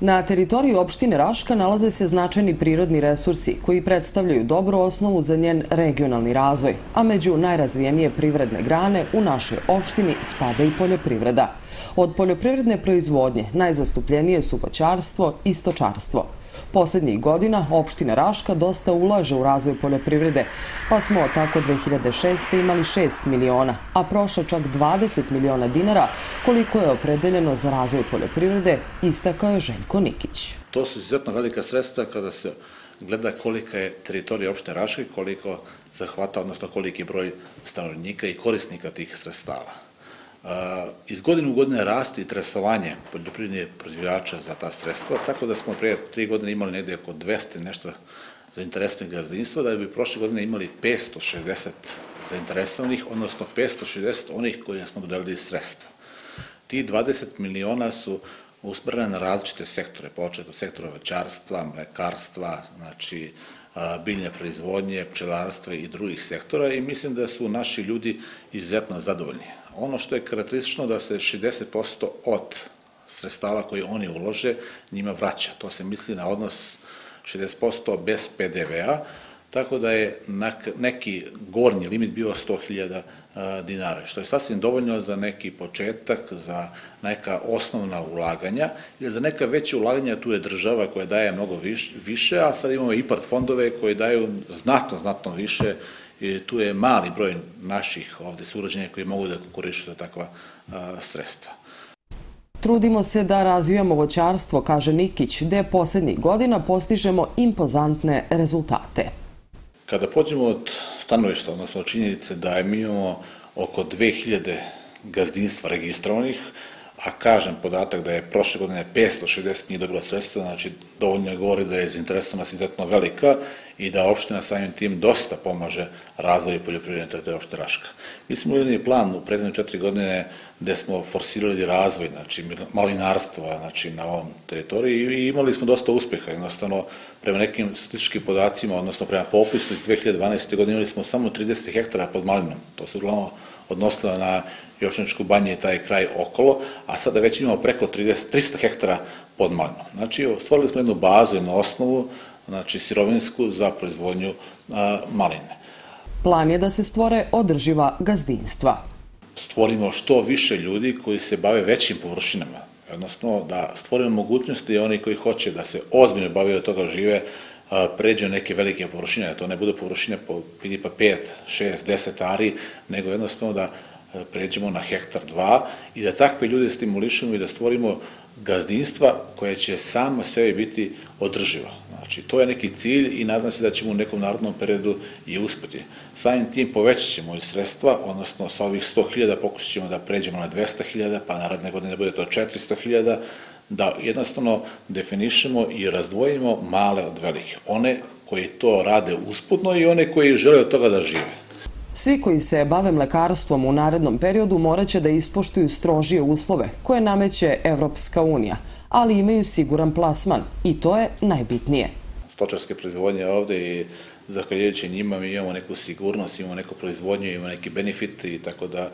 Na teritoriji opštine Raška nalaze se značajni prirodni resursi koji predstavljaju dobru osnovu za njen regionalni razvoj, a među najrazvijenije privredne grane u našoj opštini spada i poljoprivreda. Od poljoprivredne proizvodnje najzastupljenije su voćarstvo i stočarstvo – Poslednjih godina opština Raška dosta ulaže u razvoj poljoprivrede, pa smo tako 2006. imali 6 miliona, a prošlo čak 20 miliona dinara koliko je opredeljeno za razvoj poljoprivrede, istakao je Željko Nikić. To su izuzetno velika sredstva kada se gleda kolika je teritorija opšte Raške, koliko zahvata, odnosno koliki broj stanovnika i korisnika tih sredstava. Iz godine u godine rasti interesovanje poljoprivrednih proizvođača za ta sredstva, tako da smo prije tri godine imali negde oko 200 nešto zainteresovanih gazdinstva, da bi prošle godine imali 560 zainteresovanih, odnosno 560 onih koji smo dodelili sredstva. Ti 20 miliona su usmrene na različite sektore, počet od sektora većarstva, mlekarstva, znači biljne proizvodnje, pčelarstva i drugih sektora i mislim da su naši ljudi izuzetno zadovoljni. Ono što je karakteristično da se 60% od sredstava koje oni ulože njima vraća. To se misli na odnos 60% bez PDV-a, tako da je neki gornji limit bio 100.000 dinara, što je sasvim dovoljno za neki početak, za neka osnovna ulaganja, ili za neka veća ulaganja tu je država koja daje mnogo više, a sad imamo IPART fondove koje daju znatno, znatno više i tu je mali broj naših ovde surađenja koji mogu da konkurišu za takva sredstva. Trudimo se da razvijamo voćarstvo, kaže Nikić, gde poslednjih godina postižemo impozantne rezultate. Kada pođemo od stanovišta, odnosno činjenice da imamo oko 2000 gazdinstva registrovanih, a kažem podatak da je prošle godine 560 njih dobila sredstva, znači dovoljno govori da je zainteresovanost izuzetno velika i da opština samim tim dosta pomaže razvoju poljoprivredne teritorije opšte Raška. Mi smo imali plan u prednje četiri godine gde smo forsirali razvoj, znači malinarstva znači, na ovom teritoriji i imali smo dosta uspeha. Jednostavno, prema nekim statističkim podacima, odnosno prema popisu iz 2012. godine imali smo samo 30 hektara pod malinom. To se uglavnom odnosilo na Jošničku banje i taj kraj okolo, a sada već imamo preko 30, 300 hektara pod malinom. Znači, stvorili smo jednu bazu, jednu osnovu, znači sirovinsku za proizvodnju a, maline. Plan je da se stvore održiva gazdinstva. Stvorimo što više ljudi koji se bave većim površinama, odnosno da stvorimo mogućnosti i oni koji hoće da se ozbiljno bave od toga žive, pređe neke velike površine, da to ne bude površine po pa 5, 6, 10 ari, nego jednostavno da pređemo na hektar 2 i da takve ljude stimulišemo i da stvorimo gazdinstva koje će samo sebi biti održiva. Znači, to je neki cilj i nadam se da ćemo u nekom narodnom periodu i uspeti. Samim tim povećat ćemo i sredstva, odnosno sa ovih 100.000 pokušat ćemo da pređemo na 200.000, pa naredne godine da bude to 400.000, da jednostavno definišemo i razdvojimo male od velikih. One koji to rade usputno i one koji žele od toga da žive. Svi koji se bave mlekarstvom u narednom periodu moraće da ispoštuju strožije uslove koje nameće Evropska unija, ali imaju siguran plasman i to je najbitnije. Stočarske proizvodnje ovde i zahvaljujući njima mi imamo neku sigurnost, imamo neku proizvodnju, imamo neki benefit i tako da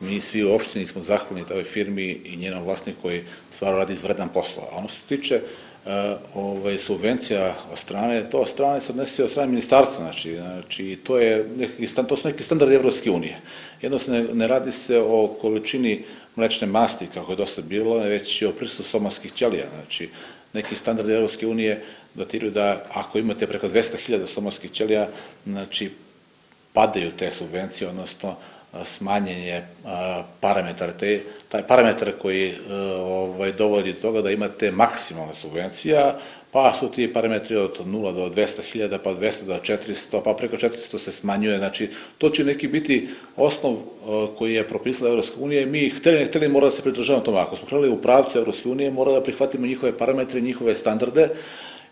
mi svi u opštini smo zahvalni toj firmi i njenom vlasniku koji stvarno radi izvredan posao. A ono što se tiče uh, ovaj, subvencija od strane, to od strane se odnesi od strane ministarstva, znači, znači to, je neki, to su neki standardi Evropske unije. Jednostavno ne, radi se o količini mlečne masti, kako je dosta bilo, već i o prisutu somarskih ćelija, znači neki standardi Evropske unije datiraju da ako imate preko 200.000 somarskih ćelija, znači padaju te subvencije, odnosno smanjen je parametar, te, taj parametar koji e, ovaj, dovodi do toga da imate maksimalne subvencija, pa su ti parametri od 0 do 200.000, pa 200 do 400, pa preko 400 se smanjuje, znači to će neki biti osnov e, koji je propisala Evropska unija i mi hteli hteli mora da se pridržavamo tome. Ako smo krenuli u pravcu Evropske unije, mora da prihvatimo njihove parametre, njihove standarde,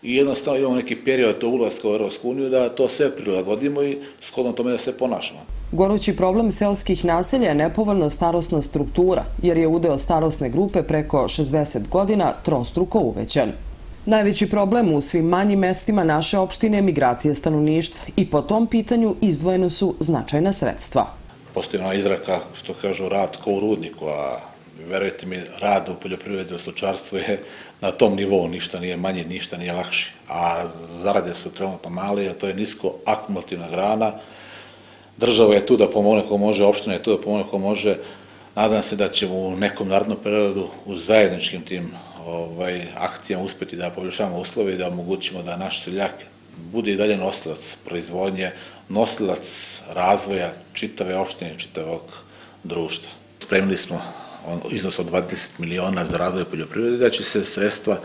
i jednostavno imamo neki period do ulazka u Europsku uniju da to sve prilagodimo i shodno tome da se ponašamo. Gorući problem seoskih naselja je nepovoljna starosna struktura, jer je udeo starosne grupe preko 60 godina trostruko uvećan. Najveći problem u svim manjim mestima naše opštine je migracija stanovništva i po tom pitanju izdvojeno su značajna sredstva. Postoji ona izraka što kažu rad ko u rudniku, a verujte mi, rad u poljoprivredi, u stočarstvu je na tom nivou, ništa nije manje, ništa nije lakše. A zarade su trenutno male, a to je nisko akumulativna grana. Država je tu da pomogne ko može, opština je tu da pomogne ko može. Nadam se da ćemo u nekom narodnom periodu u zajedničkim tim ovaj, akcijama uspeti da poboljšamo uslove i da omogućimo da naš seljak bude i dalje nosilac proizvodnje, nosilac razvoja čitave opštine, čitavog društva. Spremili smo iznos od 20 miliona za razvoj poljoprivrede, da će se sredstva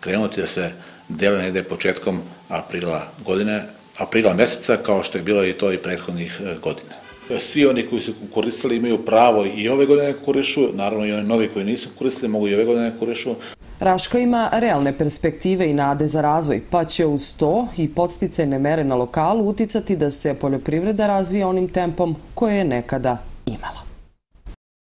krenuti da se dele negde početkom aprila godine, aprila meseca, kao što je bilo i to i prethodnih e, godina. Svi oni koji su konkurisali imaju pravo i ove godine da konkurišu, naravno i oni novi koji nisu konkurisali mogu i ove godine da konkurišu. Raška ima realne perspektive i nade za razvoj, pa će uz to i podsticajne mere na lokalu uticati da se poljoprivreda razvije onim tempom koje je nekada imala.